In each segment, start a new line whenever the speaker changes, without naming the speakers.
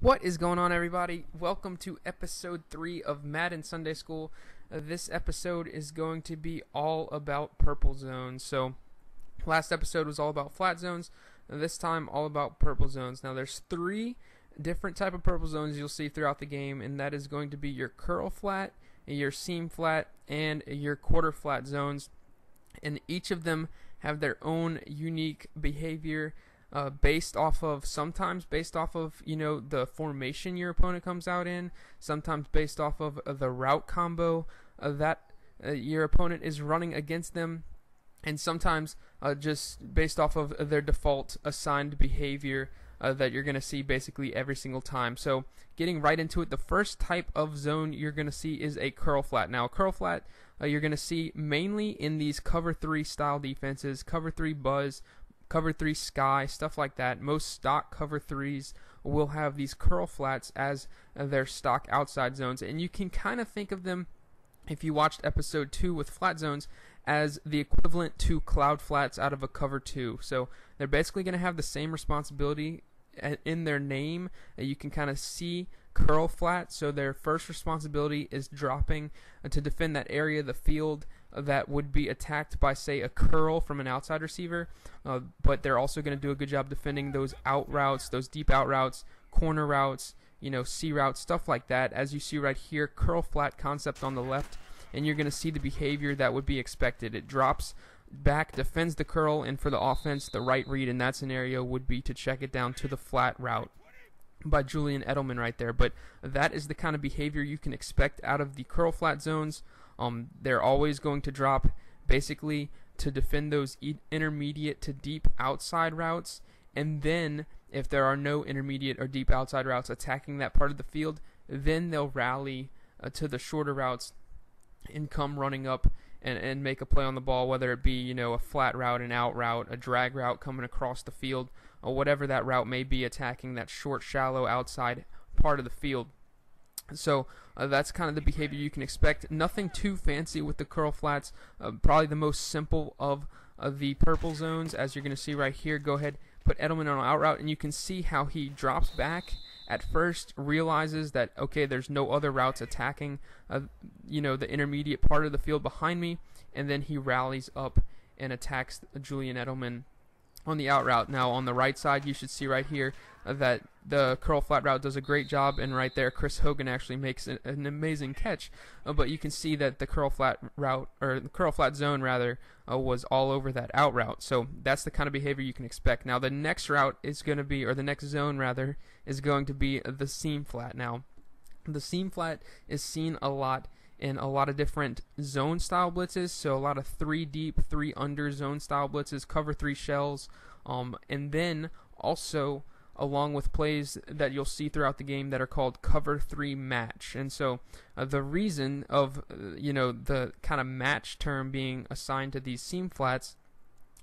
What is going on, everybody? Welcome to episode three of Madden Sunday School. Uh, this episode is going to be all about purple zones. So, last episode was all about flat zones. This time, all about purple zones. Now, there's three different type of purple zones you'll see throughout the game, and that is going to be your curl flat, your seam flat, and your quarter flat zones. And each of them have their own unique behavior uh, based off of sometimes based off of you know the formation your opponent comes out in, sometimes based off of uh, the route combo uh, that uh, your opponent is running against them, and sometimes uh, just based off of their default assigned behavior. Uh, that you're going to see basically every single time. So, getting right into it, the first type of zone you're going to see is a curl flat. Now, curl flat you're going to see mainly in these cover three style defenses, cover three buzz, cover three sky, stuff like that. Most stock cover threes will have these curl flats as their stock outside zones, and you can kind of think of them if you watched episode two with flat zones as the equivalent to cloud flats out of a cover two. So they're basically going to have the same responsibility eh, in their name. You can kind of see curl flat. So their first responsibility is dropping uh, to defend that area of the field that would be attacked by, say, a curl from an outside receiver. Uh, but they're also going to do a good job defending those out routes, those deep out routes, corner routes, you know, C routes, stuff like that. As you see right here, curl flat concept on the left, and you're going to see the behavior that would be expected. It drops back, defends the curl, and for the offense, the right read in that scenario would be to check it down to the flat route by Julian Edelman right there. But that is the kind of behavior you can expect out of the curl flat zones. Um, they're always going to drop basically to defend those e- intermediate to deep outside routes. And then, if there are no intermediate or deep outside routes attacking that part of the field, then they'll rally uh, to the shorter routes and come running up and, and make a play on the ball, whether it be you know a flat route, an out route, a drag route coming across the field, or whatever that route may be, attacking that short, shallow outside part of the field. So uh, that's kind of the behavior you can expect. Nothing too fancy with the curl flats. Uh, probably the most simple of uh, the purple zones, as you're going to see right here. Go ahead, put Edelman on out route, and you can see how he drops back at first, realizes that okay, there's no other routes attacking, uh, you know, the intermediate part of the field behind me, and then he rallies up and attacks Julian Edelman on the out route. Now on the right side, you should see right here that the curl flat route does a great job, and right there, Chris Hogan actually makes an, an amazing catch. Uh, but you can see that the curl flat route or the curl flat zone rather uh, was all over that out route. So that's the kind of behavior you can expect. Now the next route is going to be, or the next zone rather, is going to be the seam flat. Now the seam flat is seen a lot in a lot of different zone style blitzes. So a lot of three deep, three under zone style blitzes, cover three shells, um, and then also along with plays that you'll see throughout the game that are called cover three match. And so uh, the reason of uh, you know the kind of match term being assigned to these seam flats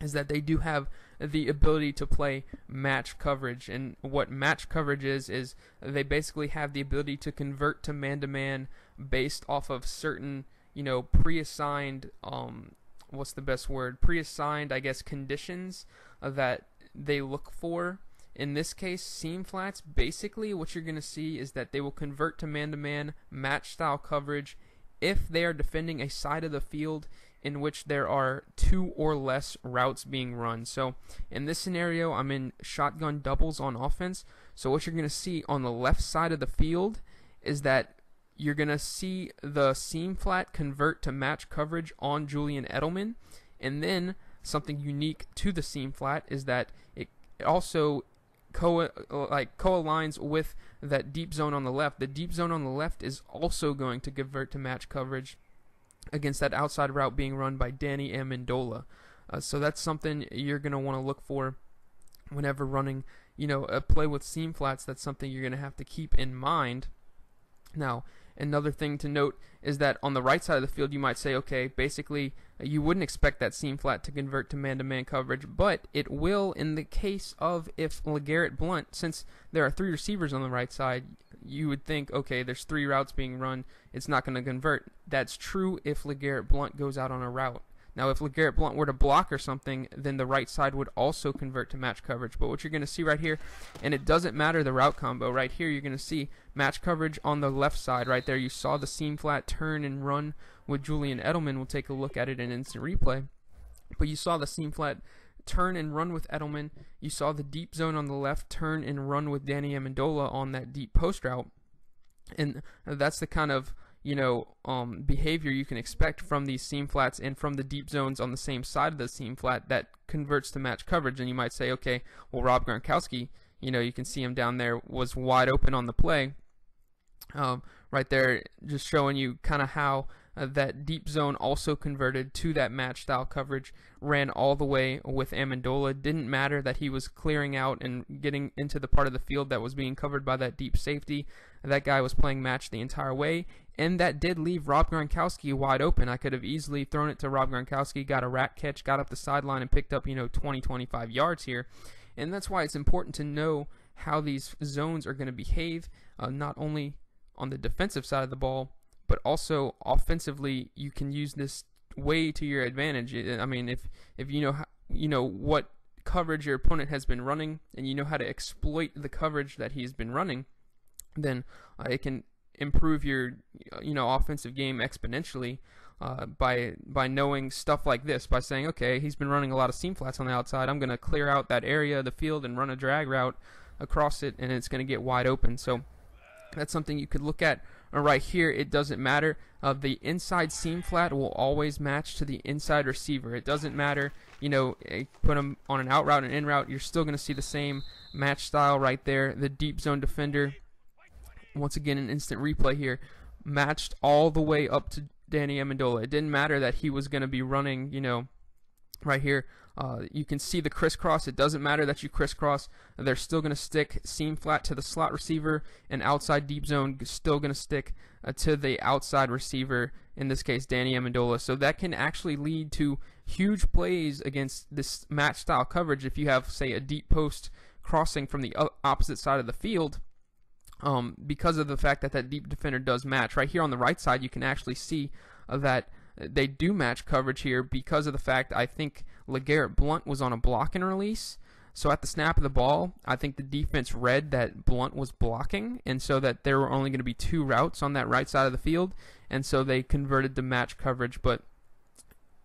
is that they do have the ability to play match coverage. And what match coverage is, is they basically have the ability to convert to man to man based off of certain, you know, pre assigned, um, what's the best word? Pre assigned, I guess, conditions that they look for. In this case, seam flats, basically what you're going to see is that they will convert to man to man match style coverage if they are defending a side of the field in which there are two or less routes being run. So in this scenario, I'm in shotgun doubles on offense. So what you're going to see on the left side of the field is that you're going to see the seam flat convert to match coverage on Julian Edelman. And then something unique to the seam flat is that it also co like co-aligns with that deep zone on the left. The deep zone on the left is also going to convert to match coverage against that outside route being run by Danny Amendola. Uh, so that's something you're going to want to look for whenever running, you know, a play with seam flats. That's something you're going to have to keep in mind. Now, another thing to note is that on the right side of the field, you might say, okay, basically, uh, you wouldn't expect that seam flat to convert to man-to-man coverage, but it will in the case of if LeGarrette Blunt, since there are three receivers on the right side, you would think, okay, there's three routes being run, it's not going to convert. That's true if LeGarrette Blunt goes out on a route Now, if LeGarrette Blunt were to block or something, then the right side would also convert to match coverage. But what you're going to see right here, and it doesn't matter the route combo, right here you're going to see match coverage on the left side right there. You saw the seam flat turn and run with Julian Edelman. We'll take a look at it in instant replay. But you saw the seam flat turn and run with Edelman. You saw the deep zone on the left turn and run with Danny Amendola on that deep post route. And that's the kind of you know, um, behavior you can expect from these seam flats and from the deep zones on the same side of the seam flat that converts to match coverage. And you might say, okay, well, Rob Gronkowski, you know, you can see him down there was wide open on the play. Um, right there, just showing you kind of how uh, that deep zone also converted to that match style coverage, ran all the way with Amendola. Didn't matter that he was clearing out and getting into the part of the field that was being covered by that deep safety. That guy was playing match the entire way, and that did leave Rob Gronkowski wide open. I could have easily thrown it to Rob Gronkowski, got a rat catch, got up the sideline, and picked up, you know, 20, 25 yards here. And that's why it's important to know how these zones are going to behave, uh, not only on the defensive side of the ball, but also offensively, you can use this way to your advantage. I mean, if if you know you know what coverage your opponent has been running, and you know how to exploit the coverage that he's been running, then uh, it can improve your you know offensive game exponentially. Uh, by by knowing stuff like this, by saying, okay, he's been running a lot of seam flats on the outside. I'm going to clear out that area of the field and run a drag route across it, and it's going to get wide open. So that's something you could look at right here, it doesn't matter. Uh, the inside seam flat will always match to the inside receiver. It doesn't matter, you know, eh, put them on an out route and in route, you're still going to see the same match style right there. The deep zone defender, once again, an instant replay here, matched all the way up to Danny Amendola. It didn't matter that he was going to be running, you know, right here uh, you can see the crisscross. It doesn't matter that you crisscross. They're still going to stick seam flat to the slot receiver, and outside deep zone still going to stick uh, to the outside receiver. In this case, Danny Amendola. So that can actually lead to huge plays against this match style coverage. If you have, say, a deep post crossing from the opposite side of the field, um, because of the fact that that deep defender does match. Right here on the right side, you can actually see uh, that they do match coverage here because of the fact I think LeGarrette Blunt was on a block and release. So at the snap of the ball, I think the defense read that Blunt was blocking, and so that there were only going to be two routes on that right side of the field, and so they converted to match coverage. But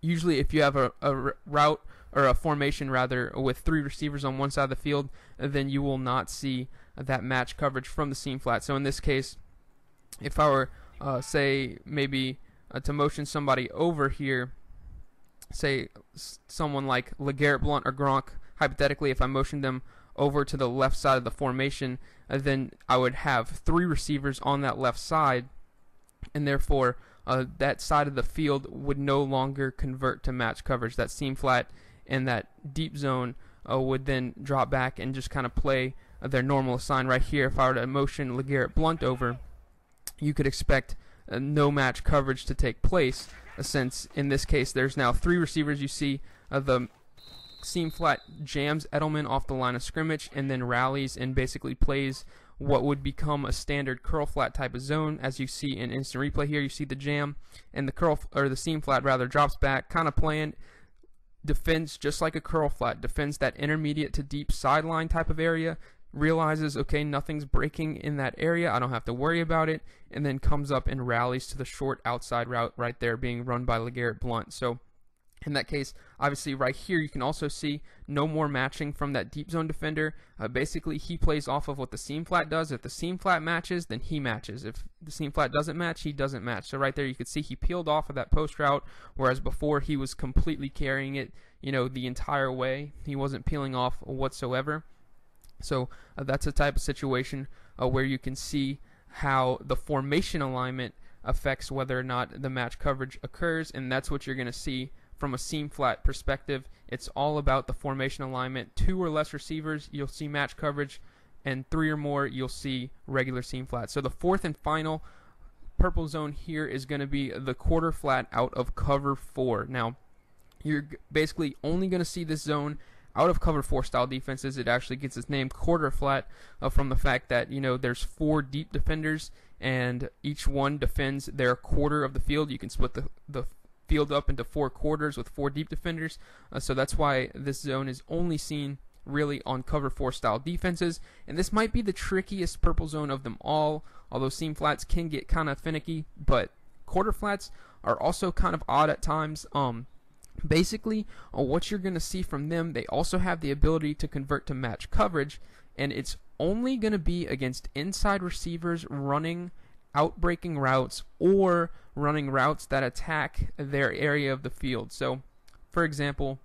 usually, if you have a, a route or a formation rather with three receivers on one side of the field, then you will not see that match coverage from the seam flat. So in this case, if I were uh, say maybe uh, to motion somebody over here, say someone like LeGarrette Blunt or Gronk, hypothetically, if I motioned them over to the left side of the formation, uh, then I would have three receivers on that left side, and therefore uh, that side of the field would no longer convert to match coverage. That seam flat and that deep zone uh, would then drop back and just kind of play their normal sign right here. If I were to motion LeGarrette Blunt over, you could expect uh, no match coverage to take place, uh, since in this case there's now three receivers. You see uh, the seam flat jams Edelman off the line of scrimmage and then rallies and basically plays what would become a standard curl flat type of zone. As you see in instant replay here, you see the jam and the curl or the seam flat rather drops back, kind of playing defends just like a curl flat, defends that intermediate to deep sideline type of area, realizes, okay, nothing's breaking in that area, I don't have to worry about it, and then comes up and rallies to the short outside route right there being run by LeGarrette Blunt. So in that case, obviously right here you can also see no more matching from that deep zone defender. Uh, basically, he plays off of what the seam flat does. If the seam flat matches, then he matches. If the seam flat doesn't match, he doesn't match. So right there you can see he peeled off of that post route, whereas before he was completely carrying it, you know, the entire way. He wasn't peeling off whatsoever. So uh, that's a type of situation uh, where you can see how the formation alignment affects whether or not the match coverage occurs, and that's what you're going to see from a seam flat perspective. It's all about the formation alignment. Two or less receivers, you'll see match coverage, and three or more, you'll see regular seam flat. So the fourth and final purple zone here is going to be the quarter flat out of cover four. Now, you're basically only going to see this zone out of cover four style defenses. It actually gets its name quarter flat uh, from the fact that you know there's four deep defenders and each one defends their quarter of the field. You can split the the field up into four quarters with four deep defenders. Uh, so that's why this zone is only seen really on cover four style defenses. And this might be the trickiest purple zone of them all, although seam flats can get kind of finicky, but quarter flats are also kind of odd at times. Um, basically, what you're going to see from them, they also have the ability to convert to match coverage, and it's only going to be against inside receivers running outbreaking routes or running routes that attack their area of the field. So, for example,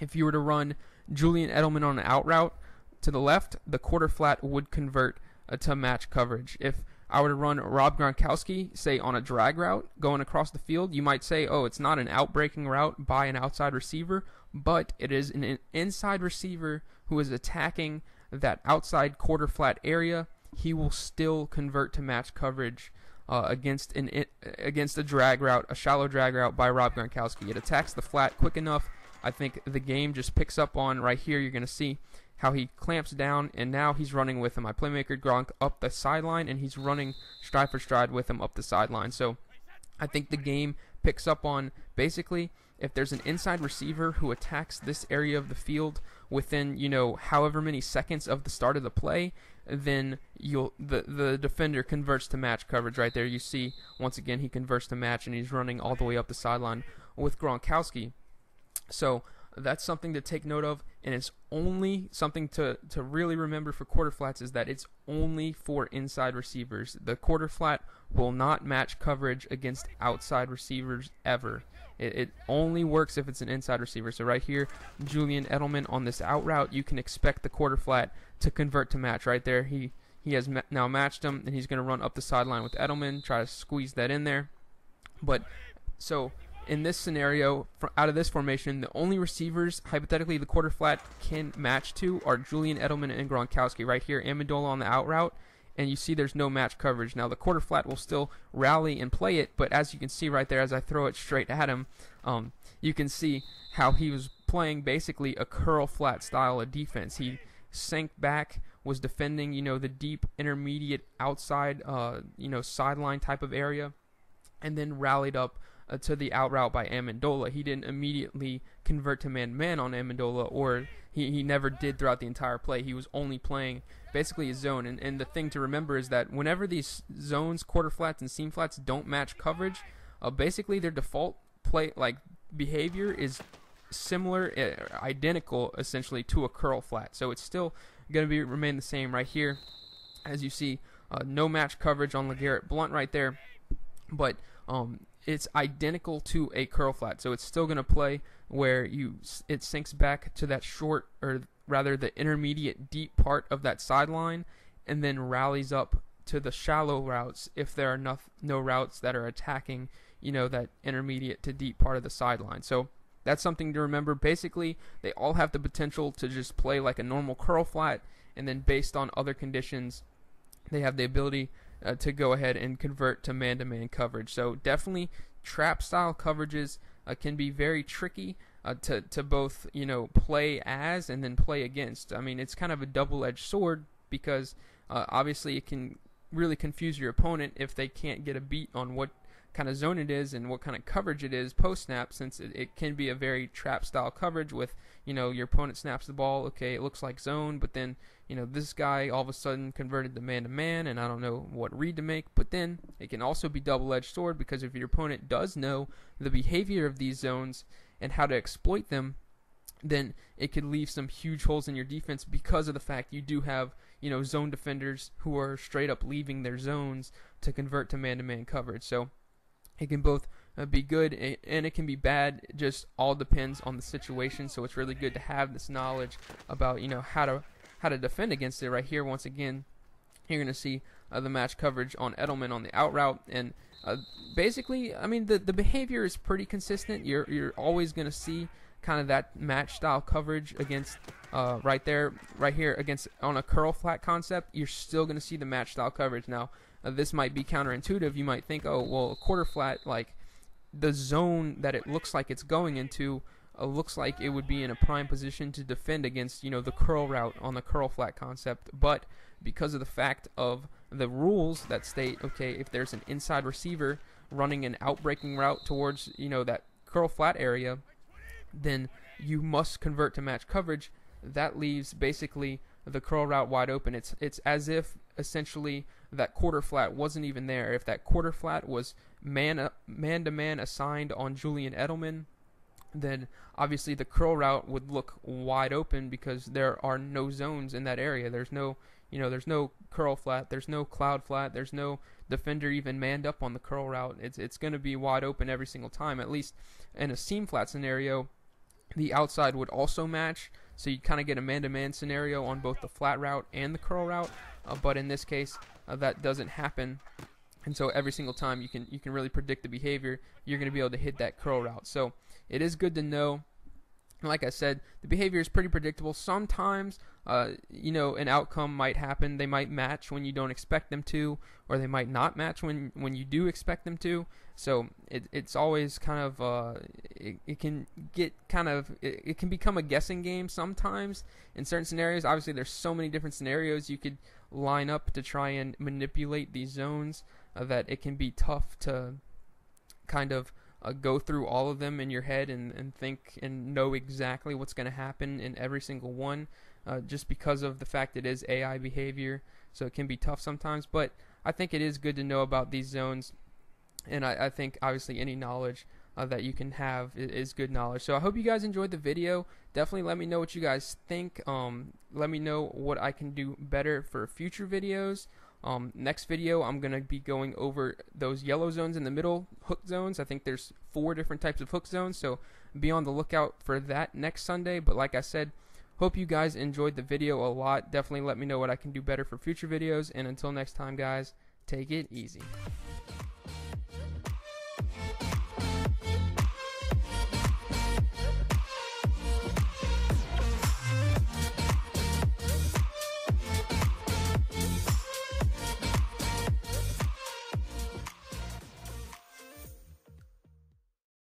if you were to run Julian Edelman on an out route to the left, the quarter flat would convert uh, to match coverage. If I were to run Rob Gronkowski, say on a drag route going across the field, you might say, oh, it's not an outbreaking route by an outside receiver, but it is an inside receiver who is attacking that outside quarter flat area. He will still convert to match coverage uh, against an against a drag route, a shallow drag route by Rob Gronkowski. It attacks the flat quick enough I think the game just picks up on right here. You're going to see how he clamps down, and now he's running with him. My playmaker Gronk up the sideline, and he's running stride for stride with him up the sideline. So I think the game picks up on basically if there's an inside receiver who attacks this area of the field within you know however many seconds of the start of the play then you'll the the defender converts to match coverage right there you see once again he converts to match and he's running all the way up the sideline with Gronkowski so that's something to take note of, and it's only something to, to really remember for quarter flats is that it's only for inside receivers. The quarter flat will not match coverage against outside receivers ever. It, it only works if it's an inside receiver. So right here, Julian Edelman on this out route, you can expect the quarter flat to convert to match right there. He he has ma- now matched him, and he's going to run up the sideline with Edelman, try to squeeze that in there. But so in this scenario, out of this formation, the only receivers, hypothetically, the quarter flat can match to are Julian Edelman and Gronkowski. Right here, Amendola on the out route, and you see there's no match coverage. Now, the quarter flat will still rally and play it, but as you can see right there, as I throw it straight at him, um, you can see how he was playing basically a curl flat style of defense. He sank back, was defending, you know, the deep intermediate outside, uh, you know, sideline type of area, and then rallied up uh, to the out route by Amendola. He didn't immediately convert to man man on Amendola, or he, he never did throughout the entire play. He was only playing basically a zone. And, and the thing to remember is that whenever these zones, quarter flats, and seam flats don't match coverage, uh, basically their default play like behavior is similar, uh, identical essentially to a curl flat. So it's still going to be remain the same right here, as you see. Uh, no match coverage on LeGarrette Blunt right there, but um, it's identical to a curl flat, so it's still going to play where you it sinks back to that short or rather the intermediate deep part of that sideline and then rallies up to the shallow routes if there are no, no routes that are attacking, you know, that intermediate to deep part of the sideline. So that's something to remember. Basically, they all have the potential to just play like a normal curl flat and then based on other conditions, they have the ability uh, to go ahead and convert to man-to-man coverage. So definitely trap style coverages uh, can be very tricky uh, to to both you know play as and then play against. I mean, it's kind of a double-edged sword because uh, obviously it can really confuse your opponent if they can't get a beat on what kind of zone it is and what kind of coverage it is post snap since it, it, can be a very trap style coverage with you know your opponent snaps the ball okay it looks like zone but then you know this guy all of a sudden converted the man to man and I don't know what read to make but then it can also be double edged sword because if your opponent does know the behavior of these zones and how to exploit them then it could leave some huge holes in your defense because of the fact you do have you know zone defenders who are straight up leaving their zones to convert to man to man coverage. So it can both be good and it can be bad. It just all depends on the situation. So it's really good to have this knowledge about you know how to how to defend against it. Right here, once again, you're going to see uh, the match coverage on Edelman on the out route and. Uh, basically, I mean the the behavior is pretty consistent. You're you're always to see kind of that match style coverage against uh, right there, right here against on a curl flat concept. You're still to see the match style coverage. Now, uh, this might be counterintuitive. You might think, oh, well, a quarter flat, like the zone that it looks like it's going into, uh, looks like it would be in a prime position to defend against, you know, the curl route on the curl flat concept. But because of the fact of the rules that state, okay, if there's an inside receiver running an outbreaking route towards, you know, that curl flat area, then you must convert to match coverage. That leaves basically the curl route wide open. It's it's as if essentially that quarter flat wasn't even there. If that quarter flat was man uh, man to man assigned on Julian Edelman, then obviously the curl route would look wide open because there are no zones in that area. There's no you know there's no curl flat, there's no cloud flat, there's no defender even manned up on the curl route. It's it's going to be wide open every single time. At least in a seam flat scenario, the outside would also match. So you kind of get a man-to-man scenario on both the flat route and the curl route. Uh, but in this case, uh, that doesn't happen. And so every single time you can you can really predict the behavior, you're going to be able to hit that curl route. So it is good to know like I said, the behavior is pretty predictable. Sometimes, uh, you know, an outcome might happen. They might match when you don't expect them to, or they might not match when when you do expect them to. So it, it's always kind of uh, it, it can get kind of it, it can become a guessing game sometimes in certain scenarios. Obviously, there's so many different scenarios you could line up to try and manipulate these zones that it can be tough to kind of uh, go through all of them in your head and, and think and know exactly what's going to happen in every single one uh, just because of the fact it is AI behavior. So it can be tough sometimes, but I think it is good to know about these zones. And I, I think obviously any knowledge uh, that you can have is, is, good knowledge. So I hope you guys enjoyed the video. Definitely let me know what you guys think. Um, let me know what I can do better for future videos. Um, next video, I'm going to be going over those yellow zones in the middle, hook zones. I think there's four different types of hook zones, so be on the lookout for that next Sunday. But like I said, hope you guys enjoyed the video a lot. Definitely let me know what I can do better for future videos. And until next time, guys, take it easy.